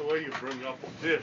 the way you bring up this.